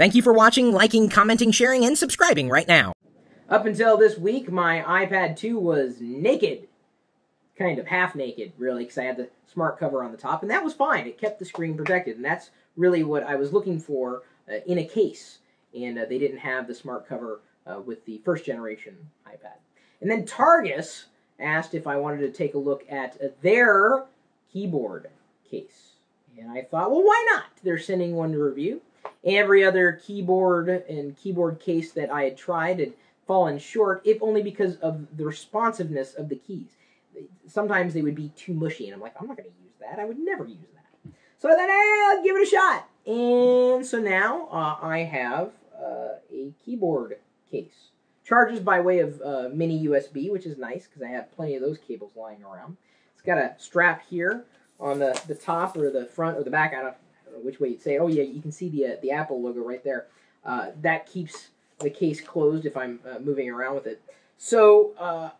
Thank you for watching, liking, commenting, sharing, and subscribing right now. Up until this week, my iPad 2 was naked. Kind of half naked, really, because I had the smart cover on the top, and that was fine. It kept the screen protected, and that's really what I was looking for uh, in a case. And uh, they didn't have the smart cover uh, with the first generation iPad. And then Targus asked if I wanted to take a look at their keyboard case. And I thought, well, why not? They're sending one to review. Every other keyboard and keyboard case that I had tried had fallen short, if only because of the responsiveness of the keys. Sometimes they would be too mushy, and I'm like, I'm not going to use that. I would never use that. So I thought, eh, I'll give it a shot. And so now uh, I have uh, a keyboard case. Charges by way of uh, mini USB, which is nice because I have plenty of those cables lying around. It's got a strap here on the, the top or the front or the back. I don't, Which way you'd say. Oh yeah, you can see the uh, the Apple logo right there. Uh, that keeps the case closed if I'm uh, moving around with it. So uh,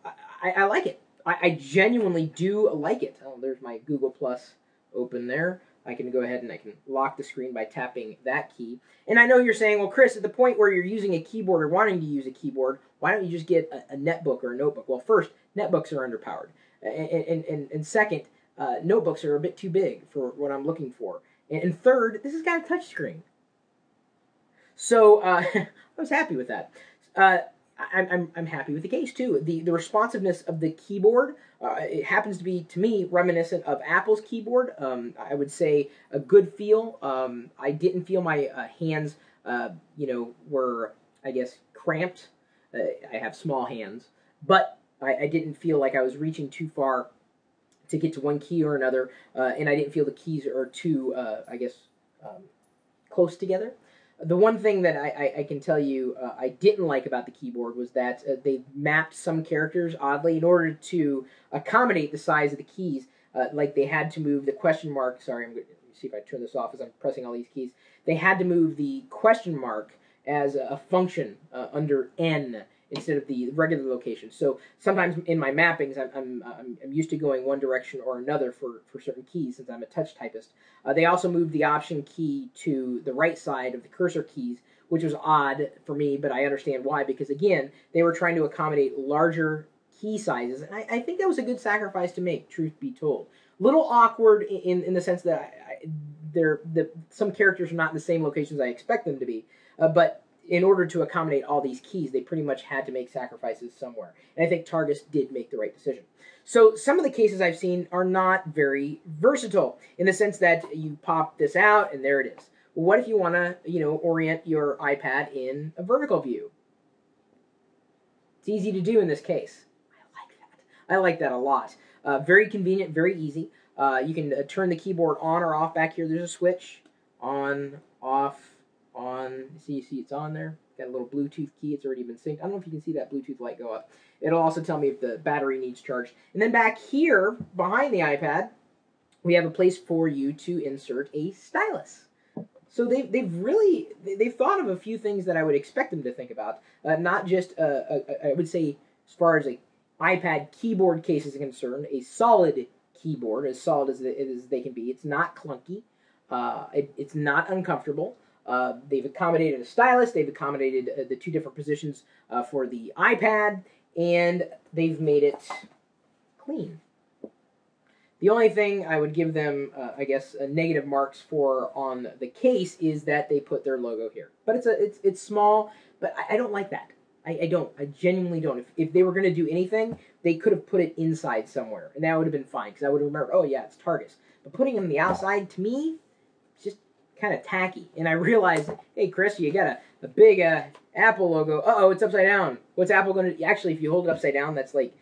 I, I, like it. I, I, genuinely do like it. Oh, there's my Google Plus open there. I can go ahead and I can lock the screen by tapping that key. And I know you're saying, well, Chris, at the point where you're using a keyboard or wanting to use a keyboard, why don't you just get a, a netbook or a notebook? Well, first, netbooks are underpowered. And, and, and, and second, uh, notebooks are a bit too big for what I'm looking for. And, third, this has got a touchscreen. So uh, I was happy with that. Uh, I'm, I'm, I'm happy with the case too. The the responsiveness of the keyboard uh, it happens to be to me reminiscent of Apple's keyboard. Um, I would say a good feel. Um, I didn't feel my uh, hands, uh, you know, were I guess cramped. Uh, I have small hands, but I, I, didn't feel like I was reaching too far to get to one key or another, uh, and I didn't feel the keys are too uh, I guess um, close together. The one thing that I, I, I can tell you uh, I didn't like about the keyboard was that uh, they mapped some characters oddly in order to accommodate the size of the keys. Uh, like they had to move the question mark. Sorry, I'm going to see if I turn this off as I'm pressing all these keys. They had to move the question mark as a function uh, under N instead of the regular location. So sometimes in my mappings, I'm, I'm, I'm, used to going one direction or another for, for certain keys since I'm a touch typist. Uh, they also moved the option key to the right side of the cursor keys, which was odd for me, but I understand why, because again, they were trying to accommodate larger key sizes, and I, I think that was a good sacrifice to make, truth be told. Little awkward in, in the sense that I, I, they're, the, some characters are not in the same locations I expect them to be, uh, but in order to accommodate all these keys, they pretty much had to make sacrifices somewhere. And I think Targus did make the right decision. So some of the cases I've seen are not very versatile in the sense that you pop this out and there it is. Well, what if you want to, you know, orient your iPad in a vertical view? It's easy to do in this case. I like that. I like that a lot. Uh, very convenient, very easy. Uh, you can uh, turn the keyboard on or off back here. There's a switch on, off, on, see, you see it's on there. Got a little Bluetooth key. It's already been synced. I don't know if you can see that Bluetooth light go up. It'll also tell me if the battery needs charged. And then back here, behind the iPad, we have a place for you to insert a stylus. So they've, they've really, they've thought of a few things that I would expect them to think about. Uh, not just, uh, a, I would say, as far as a iPad keyboard case is concerned, a solid keyboard, as solid as, it, as they can be. It's not clunky. Uh, it, it's not uncomfortable. Uh, they've accommodated a stylus, they've accommodated uh, the two different positions uh, for the iPad, and they've made it clean. The only thing I would give them, uh, I guess, uh, negative marks for on the case is that they put their logo here. But it's a it's it's small, but I, I don't like that. I, I, don't. I genuinely don't. If, if they were going to do anything, they could have put it inside somewhere, and that would have been fine because I would have remembered. Oh yeah, it's Targus. But putting it on the outside, to me, kind of tacky. And I realized, hey, Chris, you got a, a big uh, Apple logo. Uh oh, it's upside down. What's Apple going to Actually, if you hold it upside down, that's like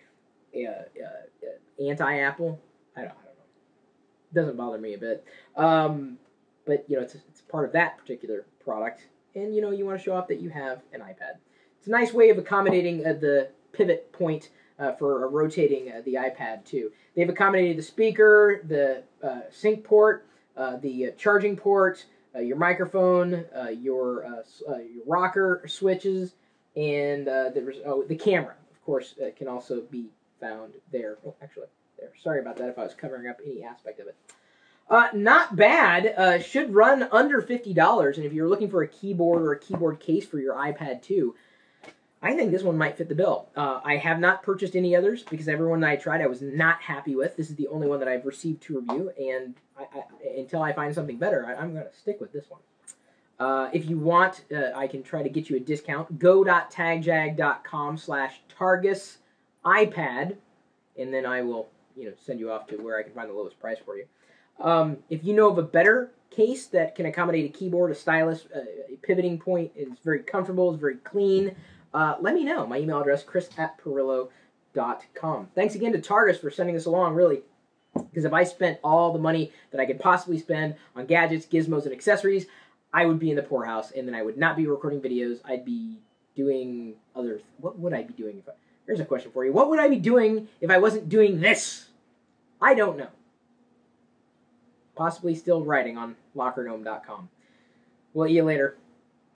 uh, uh, anti Apple. I don't, I don't know. Doesn't bother me a bit. Um, but, you know, it's, it's part of that particular product. And, you know, you want to show off that you have an iPad. It's a nice way of accommodating uh, the pivot point uh, for rotating uh, the iPad too. They've accommodated the speaker, the uh, sync port, uh, the uh, charging port, uh, your microphone, your your rocker switches, and there's oh the camera, of course, can also be found there. Oh, actually, there. Sorry about that if I was covering up any aspect of it. Uh, not bad. Uh, should run under fifty dollars, and if you're looking for a keyboard or a keyboard case for your iPad 2, I think this one might fit the bill. Uh, I have not purchased any others because everyone that I tried I was not happy with. This is the only one that I've received to review, and I, I, until I find something better, I, am going to stick with this one. Uh, if you want, uh, I can try to get you a discount. Go.tagjag.com slash Targus iPad, and then I will you know send you off to where I can find the lowest price for you. Um, if you know of a better case that can accommodate a keyboard, a stylus, a pivoting point, is very comfortable, is very clean, uh, let me know. My email address, chris at pirillo.com. Thanks again to Targus for sending this along, really. Because if I spent all the money that I could possibly spend on gadgets, gizmos, and accessories, I would be in the poorhouse, and then I would not be recording videos. I'd be doing other. Th- what would I be doing if I? Here's a question for you. What would I be doing if I wasn't doing this? I don't know. Possibly still writing on lockergnome.com. We'll see you later.